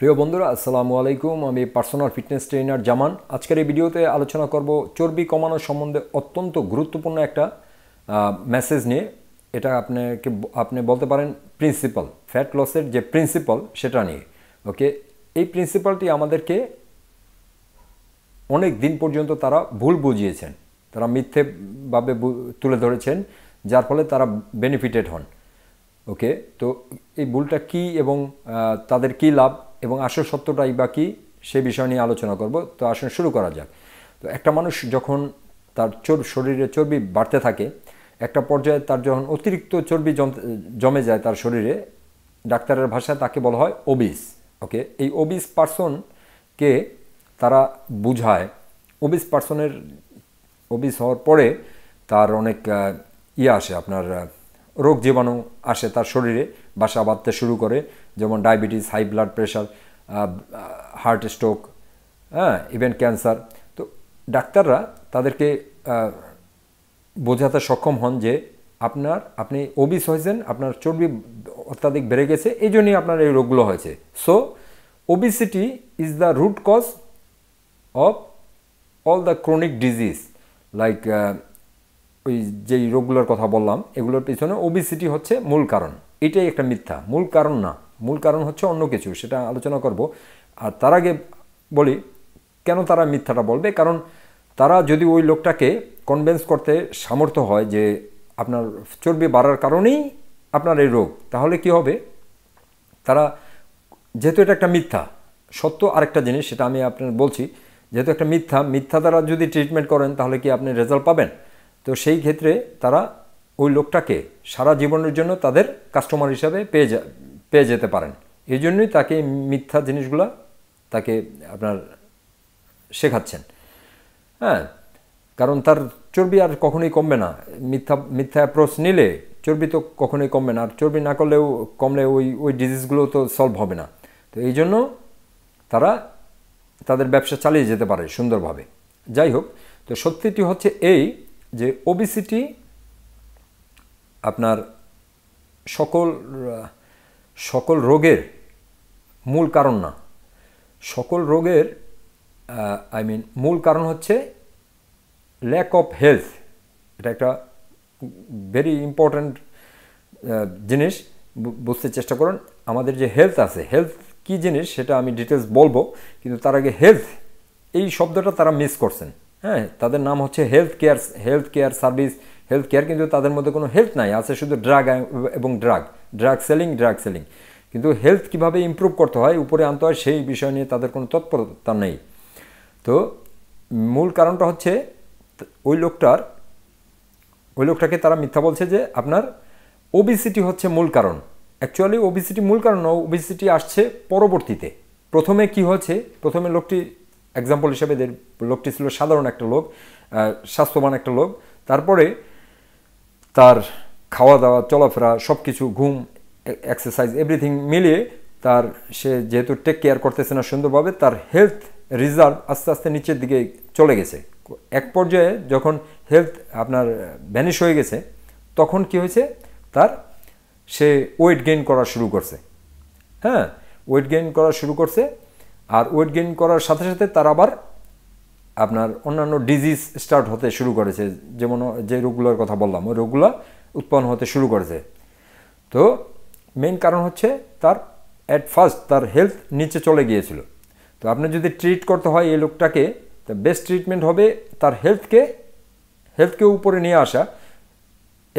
প্রিয় বন্ধুরা, আসসালামু আলাইকুম। আমি পার্সোনাল ফিটনেস ট্রেনার জামান। আজকের এই ভিডিওতে আলোচনা করব চর্বি কমানো সম্বন্ধে অত্যন্ত গুরুত্বপূর্ণ একটা মেসেজ নিয়ে। এটা আপনাকে আপনি বলতে পারেন প্রিন্সিপাল ফ্যাট লসের যে প্রিন্সিপাল সেটা নিয়ে। ওকে? এই প্রিন্সিপালটি আমাদেরকে অনেক দিন পর্যন্ত তারা ভুল বুঝিয়েছেন। তারা মিথ্যেভাবে তুলে ধরেছেন, যার ফলে তারা বেনিফিটেড হন। ওকে? তো এই ভুলটা কি এবং তাদের কি লাভ? এবং আসল সত্যটাই বা কী, সে বিষয় নিয়ে আলোচনা করব। তো আসলে শুরু করা যাক। তো একটা মানুষ যখন তার চোর শরীরে চর্বি বাড়তে থাকে, একটা পর্যায়ে তার যখন অতিরিক্ত চর্বি জমে যায় তার শরীরে, ডাক্তারের ভাষায় তাকে বলা হয় ওবিস, ওকে? এই ওবিস পার্সনকে তারা বুঝায়। ওবিস পার্সনের, ওবিস হওয়ার পরে তার অনেক ইয়ে আসে, আপনার রোগ জীবাণু আসে তার শরীরে। বাসা বাঁধতে শুরু করে, যেমন diabetes, high blood pressure heart stroke হ্যাঁ ইভেন ক্যান্সার। তো ডাক্তাররা তাদেরকে বোঝাতে সক্ষম হন যে আপনার, আপনি ওবিস হয়েছেন, আপনার চর্বি অত্যাধিক বেড়ে গেছে, এই জন্যই আপনার এই রোগগুলো হয়েছে। So obesity is the root cause of all the chronic disease like ওই যেই রোগগুলোর কথা বললাম, এগুলোর পিছনে ওবিসিটি হচ্ছে মূল কারণ। এটাই একটা মিথ্যা। মূল কারণ না। মূল কারণ হচ্ছে অন্য কিছু, সেটা আলোচনা করব। আর তার আগে বলি, কেন তারা মিথ্যাটা বলবে? কারণ তারা যদি ওই লোকটাকে কনভেন্স করতে সামর্থ্য হয় যে আপনার চর্বি বাড়ার কারণেই আপনার এই রোগ, তাহলে কি হবে? তারা, যেহেতু এটা একটা মিথ্যা, সত্য আরেকটা জিনিস সেটা আমি আপনার বলছি, যেহেতু একটা মিথ্যা মিথ্যা দ্বারা যদি ট্রিটমেন্ট করেন তাহলে কি আপনি রেজাল্ট পাবেন? তো সেই ক্ষেত্রে তারা ওই লোকটাকে সারা জীবনের জন্য তাদের কাস্টমার হিসাবে পেয়ে যা, পেয়ে যেতে পারেন। এই জন্যই তাকে মিথ্যা জিনিসগুলো তাকে আপনার শেখাচ্ছেন। হ্যাঁ কারণ তার চর্বি আর কখনোই কমবে না। মিথ্যা মিথ্যা অ্যাপ্রোচ নিলে চর্বি তো কখনোই কমবে না। আর চর্বি না করলেও, কমলে ওই ওই ডিজিজগুলো তো সলভ হবে না। তো এই জন্য তারা তাদের ব্যবসা চালিয়ে যেতে পারে সুন্দরভাবে। যাই হোক, তো সত্যিটি হচ্ছে এই যে ওবিসিটি আপনার সকল সকল রোগের মূল কারণ না। সকল রোগের আই মিন মূল কারণ হচ্ছে ল্যাক অফ হেলথ এটা একটা ভেরি ইম্পর্ট্যান্ট জিনিস। বুঝতে চেষ্টা করুন, আমাদের যে হেলথ আছে হেলথ কি জিনিস সেটা আমি ডিটেলস বলব, কিন্তু তার আগে হেলথ এই শব্দটা তারা মিস করছেন। হ্যাঁ তাদের নাম হচ্ছে health care health care service health care কিন্তু তাদের মধ্যে কোনো হেলথ নাই, আছে শুধু ড্রাগ এবং drug drug selling drug selling কিন্তু হেলথ কীভাবে ইম্প্রুভ করতে হয়, উপরে আনতে হয়, সেই বিষয় নিয়ে তাদের কোনো তৎপরতা নেই। তো মূল কারণটা হচ্ছে, ওই লোকটার, ওই লোকটাকে তারা মিথ্যা বলছে যে আপনার ওবিসিটি হচ্ছে মূল কারণ। অ্যাকচুয়ালি ওবিসিটি মূল কারণ ওবিসিটি আসছে পরবর্তীতে। প্রথমে কি হচ্ছে প্রথমে লোকটি এক্সাম্পল হিসেবে লোকটি ছিল সাধারণ একটা লোক স্বাস্থ্যবান একটা লোক। তারপরে তার খাওয়া দাওয়া, চলাফেরা সব কিছু ঘুম এক্সারসাইজ এভরিথিং মিলিয়ে তার সে যেহেতু টেক কেয়ার করতেছে না সুন্দরভাবে, তার হেলথ রিজার্ভ আস্তে আস্তে নিচের দিকে চলে গেছে। এক পর্যায়ে যখন হেলথ আপনার ভ্যানিশ হয়ে গেছে, তখন কি হয়েছে? তার সে ওয়েট গেইন করা শুরু করছে। হ্যাঁ ওয়েট গেইন করা শুরু করছে, আর ওয়েট গেইন করার সাথে সাথে তার আবার আপনার অন্যান্য ডিজিজ স্টার্ট হতে শুরু করেছে, যেমন যে রোগগুলোর কথা বললাম, ওই রোগগুলো উৎপন্ন হতে শুরু করেছে। তো মেন কারণ হচ্ছে তার অ্যাট ফার্স্ট তার হেলথ নিচে চলে গিয়েছিল। তো আপনি যদি ট্রিট করতে হয় এই লোকটাকে, তো বেস্ট ট্রিটমেন্ট হবে তার হেলথকে হেলথকে উপরে নিয়ে আসা।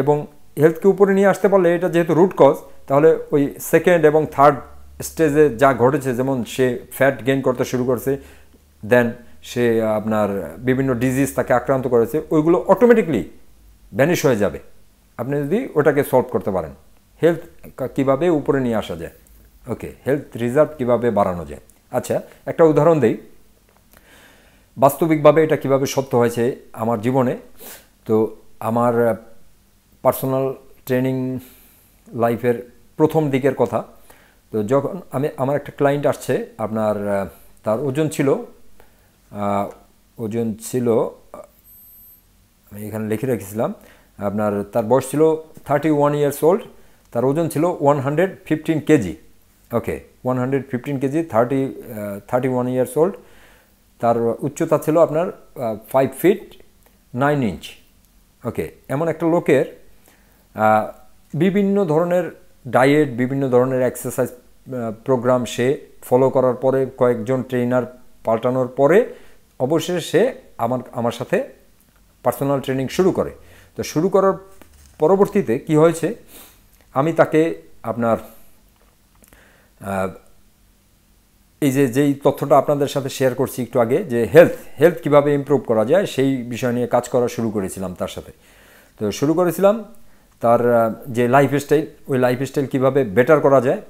এবং হেলথকে উপরে নিয়ে আসতে পারলে এটা যেহেতু রুট কজ তাহলে ওই সেকেন্ড এবং থার্ড স্টেজে যা ঘটেছে, যেমন সে ফ্যাট গেইন করতে শুরু করছে দেন সে আপনার, বিভিন্ন ডিজিজ তাকে আক্রান্ত করেছে, ওইগুলো অটোমেটিকলি ভ্যানিশ হয়ে যাবে। আপনি যদি ওটাকে সলভ করতে পারেন। হেলথ কীভাবে উপরে নিয়ে আসা যায়? ওকে হেলথ রিজার্ভ কীভাবে বাড়ানো যায়? আচ্ছা একটা উদাহরণ দেই। বাস্তবিকভাবে এটা কীভাবে সত্য হয়েছে আমার জীবনে? তো আমার পার্সোনাল ট্রেনিং লাইফের প্রথম দিকের কথা। তো যখন আমি, আমার একটা ক্লায়েন্ট আসছে, আপনার তার ওজন ছিল ওজন ছিল আমি এখানে লিখে রেখেছিলাম, আপনার তার বয়স ছিল থার্টি ওয়ান ইয়ার্স ওল্ড তার ওজন ছিল one hundred fifteen KG okay one hundred fifteen KG thirty thirty one years old তার উচ্চতা ছিল আপনার five feet nine inch okay এমন একটা লোকের বিভিন্ন ধরনের ডায়েট বিভিন্ন ধরনের এক্সারসাইজ প্রোগ্রাম সে ফলো করার পরে, কয়েকজন ট্রেনার পাল্টানোর পরে অবশেষে সে আমার আমার সাথে পার্সোনাল ট্রেনিং শুরু করে। তো শুরু করার পরবর্তীতে কি হয়েছে? আমি তাকে আপনার এই যে, যেই তথ্যটা আপনাদের সাথে শেয়ার করছি একটু আগে, যে হেলথ হেলথ কীভাবে ইমপ্রুভ করা যায়, সেই বিষয় নিয়ে কাজ করা শুরু করেছিলাম তার সাথে। তো শুরু করেছিলাম তার যে লাইফস্টাইল ওই লাইফস্টাইল কীভাবে বেটার করা যায়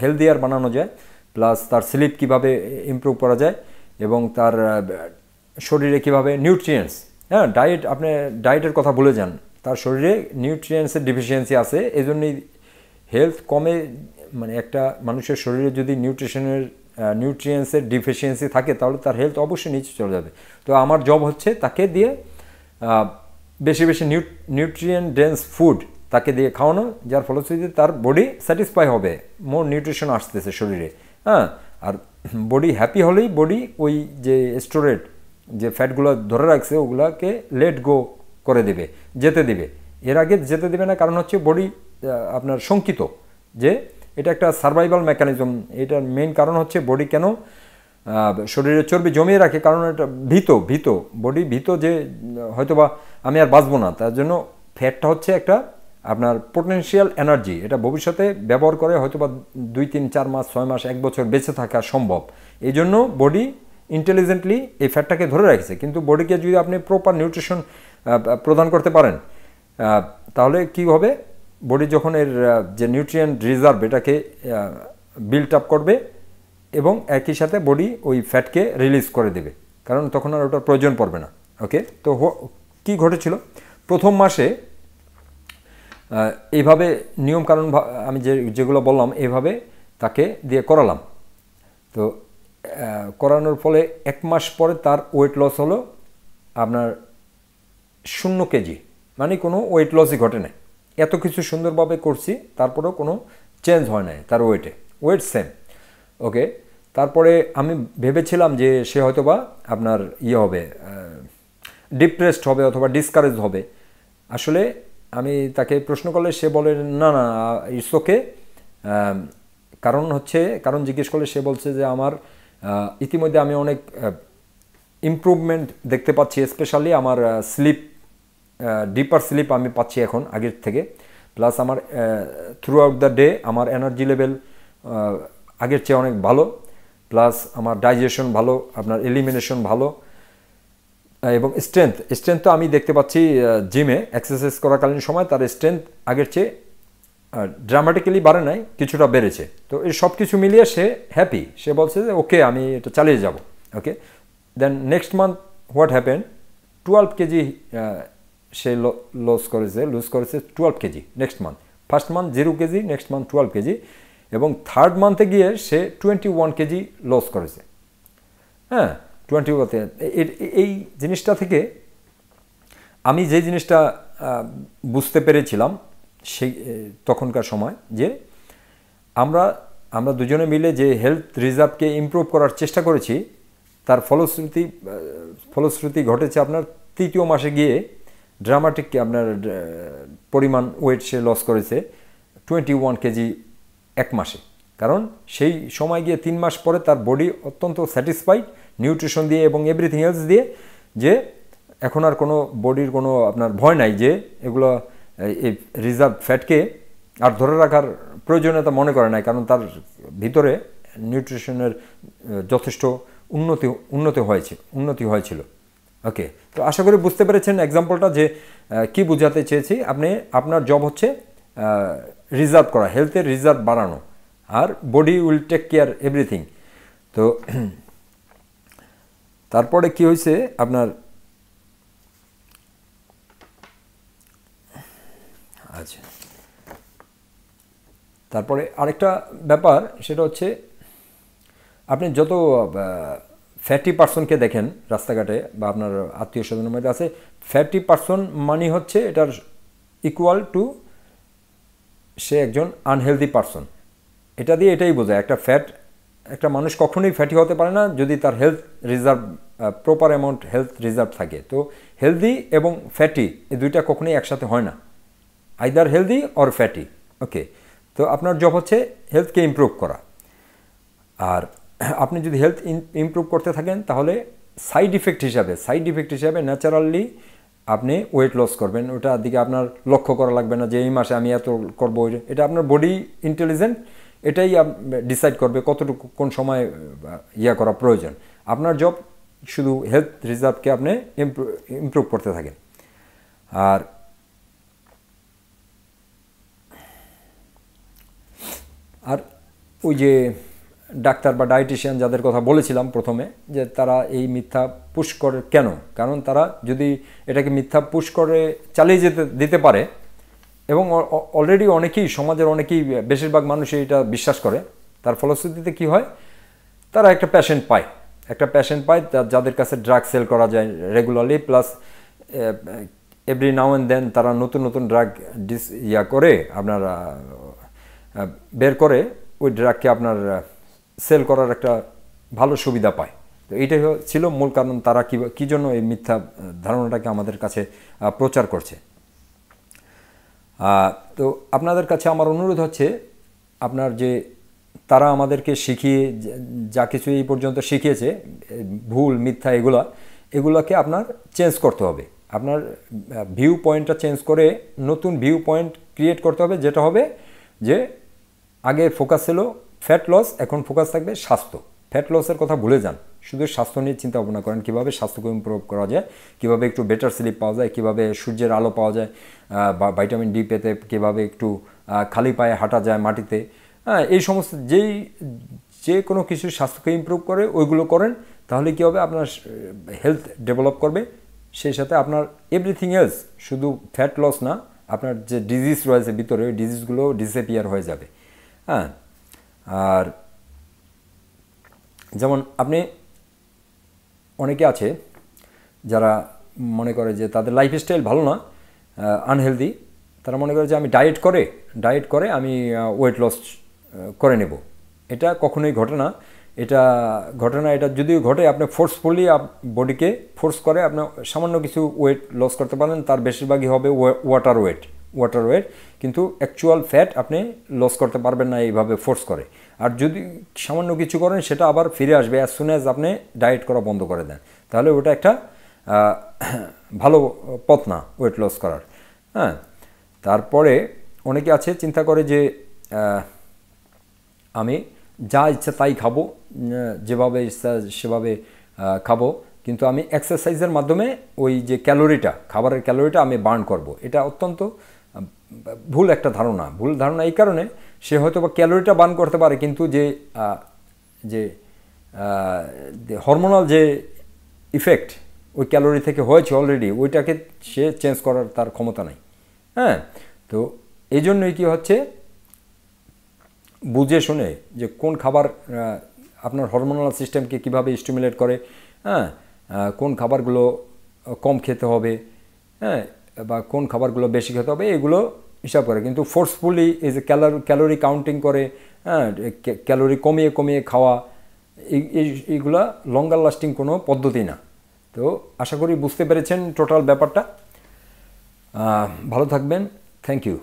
হেলদিয়ার বানানো যায় প্লাস তার স্লিপ কীভাবে ইমপ্রুভ করা যায় এবং তার শরীরে কীভাবে নিউট্রিয়েন্টস হ্যাঁ ডায়েট আপনি ডায়েটের কথা ভুলে যান। তার শরীরে নিউট্রিয়েন্টসের ডিফিসিয়েন্সি আছে এই জন্যই হেলথ কমে মানে একটা মানুষের শরীরে যদি নিউট্রিশনের নিউট্রিয়েন্টসের ডিফিসিয়েন্সি থাকে, তাহলে তার হেলথ অবশ্যই নিচে চলে যাবে। তো আমার জব হচ্ছে তাকে দিয়ে বেশি বেশি নিউ নিউট্রিয়েন্ট ডেন্স ফুড তাকে দিয়ে খাওয়ানো, যার ফলশ্রুতিতে তার বডি স্যাটিসফাই হবে। মোর নিউট্রিশন আসতেছে শরীরে হ্যাঁ আর বডি হ্যাপি হলেই বডি ওই যে স্টোরেট যে ফ্যাটগুলো ধরে রাখছে, ওগুলাকে লেট গো করে দেবে, যেতে দেবে। এর আগে যেতে দেবে না কারণ হচ্ছে বডি আপনার শঙ্কিত যে এটা একটা সার্ভাইভাল মেকানিজম এটার মেন কারণ হচ্ছে বডি কেন শরীরে চর্বি জমিয়ে রাখে, কারণ এটা ভীত ভীত। বডি ভীত যে, হয়তোবা আমি আর বাঁচবো না, তার জন্য ফ্যাটটা হচ্ছে একটা আপনার পোটেন্সিয়াল এনার্জি এটা ভবিষ্যতে ব্যবহার করে হয়তোবা দুই, তিন, চার মাস, ছয় মাস, এক বছর বেঁচে থাকা সম্ভব। এই জন্য বডি ইন্টেলিজেন্টলি এই ফ্যাটটাকে ধরে রাখছে। কিন্তু বডিকে যদি আপনি প্রপার নিউট্রিশন প্রদান করতে পারেন তাহলে কি হবে? বডি যখন এর যে নিউট্রিয়েন্ট রিজার্ভ এটাকে বিল্ট আপ করবে এবং একই সাথে বডি ওই ফ্যাটকে রিলিজ করে দেবে। কারণ তখন আর ওটার প্রয়োজন পড়বে না। ওকে তো কি ঘটেছিল? প্রথম মাসে এইভাবে নিয়মকানুন আমি যে, যেগুলো বললাম এইভাবে তাকে দিয়ে করালাম। তো করানোর ফলে এক মাস পরে তার ওয়েট লস হলো আপনার শূন্য কেজি। মানে কোনো ওয়েট লসই ঘটে নাই। এত কিছু সুন্দরভাবে করছি, তারপরেও কোনো চেঞ্জ হয় নাই তার ওয়েটে ওয়েট সেম ওকে তারপরে আমি ভেবেছিলাম যে সে হয়তোবা আপনার ইয়ে হবে ডিপ্রেসড হবে অথবা ডিসকারেজ হবে। আসলে আমি তাকে প্রশ্ন করলে সে বলে, না না ইটস ওকে কারণ হচ্ছে, কারণ জিজ্ঞেস করলে সে বলছে যে আমার ইতিমধ্যে আমি অনেক ইমপ্রুভমেন্ট দেখতে পাচ্ছি স্পেশালি আমার স্লিপ ডিপার স্লিপ আমি পাচ্ছি এখন আগের থেকে। প্লাস আমার থ্রু আউট দ্য ডে আমার এনার্জি লেভেল আগের চেয়ে অনেক ভালো। প্লাস আমার ডাইজেশন ভালো, আপনার এলিমিনেশন ভালো। এবং স্ট্রেংথ স্ট্রেংথ তো আমি দেখতে পাচ্ছি জিমে এক্সারসাইজ করাকালীন সময় তার স্ট্রেংথ আগের চেয়ে ড্রামাটিক্যালি বাড়ে নাই, কিছুটা বেড়েছে। তো এই সব কিছু মিলিয়ে সে হ্যাপি সে বলছে যে ওকে আমি এটা চালিয়ে যাব। Okay then next month what happen twelve KG say loss করেছে লুজ করেছে twelve KG next month first month zero KG next month twelve KG এবং থার্ড মান্থে গিয়ে সে টোয়েন্টি ওয়ান কেজি লস করেছে। হ্যাঁ? টোয়েন্টি ওয়াতে এই জিনিসটা থেকে আমি যে জিনিসটা বুঝতে পেরেছিলাম সেই তখনকার সময় যে আমরা আমরা দুজনে মিলে যে হেলথ রিজার্ভকে ইমপ্রুভ করার চেষ্টা করেছি, তার ফলশ্রুতি ফলশ্রুতি ঘটেছে আপনার তৃতীয় মাসে গিয়ে ড্রামাটিক আপনার পরিমাণ ওয়েট সে লস করেছে টোয়েন্টি ওয়ান কেজি এক মাসে। কারণ সেই সময় গিয়ে তিন মাস পরে তার বডি অত্যন্ত স্যাটিসফাইড নিউট্রিশন দিয়ে এবং এভরিথিং এলস দিয়ে যে এখন আর কোনো বডির কোনো আপনার ভয় নাই যে এগুলো, এই রিজার্ভ ফ্যাটকে আর ধরে রাখার প্রয়োজনীয়তা মনে করে নাই, কারণ তার ভিতরে নিউট্রিশনের যথেষ্ট উন্নতি উন্নতি হয়েছে, উন্নতি হয়েছিল। ওকে তো আশা করি বুঝতে পেরেছেন এক্সাম্পলটা যে কি বোঝাতে চেয়েছি। আপনি, আপনার জব হচ্ছে রিজার্ভ করা হেলথের রিজার্ভ বাড়ানো, আর body will take care everything তো তারপরে কি হয়েছে? আপনার আচ্ছা। তারপরে আরেকটা ব্যাপার, সেটা হচ্ছে আপনি যত ফ্যাটি পার্সনকে দেখেন রাস্তাঘাটে বা আপনার আত্মীয় স্বজনের মধ্যে আছে ফ্যাটি পার্সন মানি হচ্ছে এটার ইকুয়াল টু সে একজন আনহেলদি পার্সন এটা দিয়ে এটাই বোঝায়, একটা ফ্যাট একটা মানুষ কখনোই ফ্যাটি হতে পারে না যদি তার health reserve proper amount health reserve থাকে। তো হেলদি এবং ফ্যাটি এই দুইটা কখনোই একসাথে হয় না। Either healthy or fatty okay তো আপনার জব হচ্ছে হেলথকে ইমপ্রুভ করা। আর আপনি যদি হেলথ ইমপ্রুভ করতে থাকেন, তাহলে সাইড ইফেক্ট হিসাবে সাইড ইফেক্ট হিসাবে ন্যাচারালি আপনি ওয়েট লস করবেন। ওটা দিকে আপনার লক্ষ্য করা লাগবে না যে এই মাসে আমি এত করব। এটা আপনার বডি ইন্টেলিজেন্ট এটাই ডিসাইড করবে কতটুকু, কোন সময় ইয়া করা প্রয়োজন। আপনার জব শুধু হেলথ রিজার্ভকে আপনি ইমপ্রুভ করতে থাকেন। আর আর ওই যে ডাক্তার বা ডায়েটিশিয়ান যাদের কথা বলেছিলাম প্রথমে, যে তারা এই মিথ্যা পুশ করে কেন? কারণ তারা যদি এটাকে মিথ্যা পুশ করে চালিয়ে যেতে, দিতে পারে, এবং অলরেডি অনেকেই, সমাজের অনেকেই বেশিরভাগ মানুষই এটা বিশ্বাস করে। তার ফলশ্রুতিতে কি হয়? তারা একটা প্যাশেন্ট পায়। একটা প্যাশেন্ট পায় যাদের কাছে ড্রাগ সেল করা যায় regularly plus every now and then তারা নতুন নতুন ড্রাগ ডিস ইয়া করে, আপনার বের করে, ওই ড্রাগকে আপনার সেল করার একটা ভালো সুবিধা পায়। তো এইটাই ছিল মূল কারণ তারা কী কী জন্য এই মিথ্যা ধারণাটাকে আমাদের কাছে প্রচার করছে। তো আপনাদের কাছে আমার অনুরোধ হচ্ছে, আপনার যে তারা আমাদেরকে শিখিয়ে, যা কিছু এই পর্যন্ত শিখিয়েছে, ভুল, মিথ্যা, এগুলা, এগুলোকে আপনার চেঞ্জ করতে হবে। আপনার ভিউ পয়েন্টটা চেঞ্জ করে নতুন ভিউ পয়েন্ট ক্রিয়েট করতে হবে, যেটা হবে যে আগে ফোকাস ছিল ফ্যাট লস এখন ফোকাস থাকবে স্বাস্থ্য। ফ্যাট লসের কথা ভুলে যান। শুধু স্বাস্থ্য নিয়ে চিন্তা ভাবনা করেন কীভাবে স্বাস্থ্যকে ইম্প্রুভ করা যায়, কীভাবে একটু বেটার স্লিপ পাওয়া যায়, কীভাবে সূর্যের আলো পাওয়া যায় বা ভাইটামিন ডি পেতে কীভাবে একটু খালি পায়ে হাঁটা যায় মাটিতে। হ্যাঁ এই সমস্ত যেই, যে কোনো কিছু স্বাস্থ্যকে ইম্প্রুভ করে, ওইগুলো করেন, তাহলে কী হবে? আপনার হেলথ ডেভেলপ করবে। সেই সাথে আপনার এভরিথিং এলস শুধু ফ্যাট লস না, আপনার যে ডিজিজ রয়েছে ভিতরে, ওই ডিজিজগুলো ডিসেপিয়ার হয়ে যাবে। হ্যাঁ আর যেমন আপনি, অনেকে আছে যারা মনে করে যে তাদের লাইফস্টাইল ভালো না আনহেলদি তারা মনে করে যে আমি ডায়েট করে ডায়েট করে আমি ওয়েট লস করে নেব। এটা কখনোই ঘটে না। এটা ঘটনা এটা যদিও ঘটে, আপনি ফোর্সফুলি বডিকে ফোর্স করে আপনার সামান্য কিছু ওয়েট লস করতে পারেন, তার বেশিরভাগই হবে ওয়াটার ওয়েট ওয়াটার ওয়েট কিন্তু অ্যাকচুয়াল ফ্যাট আপনি লস করতে পারবেন না এইভাবে ফোর্স করে। আর যদি সামান্য কিছু করেন, সেটা আবার ফিরে আসবে অ্যাজ সুন অ্যাজ আপনি ডায়েট করা বন্ধ করে দেন। তাহলে ওটা একটা ভালো পথ না ওয়েট লস করার। হ্যাঁ তারপরে অনেকে আছে, চিন্তা করে যে আমি যা ইচ্ছা তাই খাব যেভাবে ইচ্ছা সেভাবে খাব। কিন্তু আমি এক্সারসাইজের মাধ্যমে ওই যে ক্যালোরিটা, খাবারের ক্যালোরিটা আমি বার্ন করব। এটা অত্যন্ত ভুল একটা ধারণা। ভুল ধারণা এই কারণে সে হয়তো বা ক্যালোরিটা বার্ন করতে পারে, কিন্তু যে যে হরমোনাল যে ইফেক্ট ওই ক্যালোরি থেকে হয়েছে অলরেডি ওইটাকে সে চেঞ্জ করার তার ক্ষমতা নাই। হ্যাঁ? তো এই জন্যই কী হচ্ছে বুঝে শুনে যে কোন খাবার আপনার হরমোনাল সিস্টেমকে কীভাবে স্টিমুলেট করে হ্যাঁ কোন খাবারগুলো কম খেতে হবে হ্যাঁ বা কোন খাবারগুলো বেশি খেতে হবে, এগুলো হিসাব করে। কিন্তু ফোর্সফুলি এই যে ক্যালোরি ক্যালোরি কাউন্টিং করে হ্যাঁ ক্যালোরি কমিয়ে কমিয়ে খাওয়া এইগুলা লঙ্গার লাস্টিং কোনো পদ্ধতি না। তো আশা করি বুঝতে পেরেছেন টোটাল ব্যাপারটা। ভালো থাকবেন। Thank you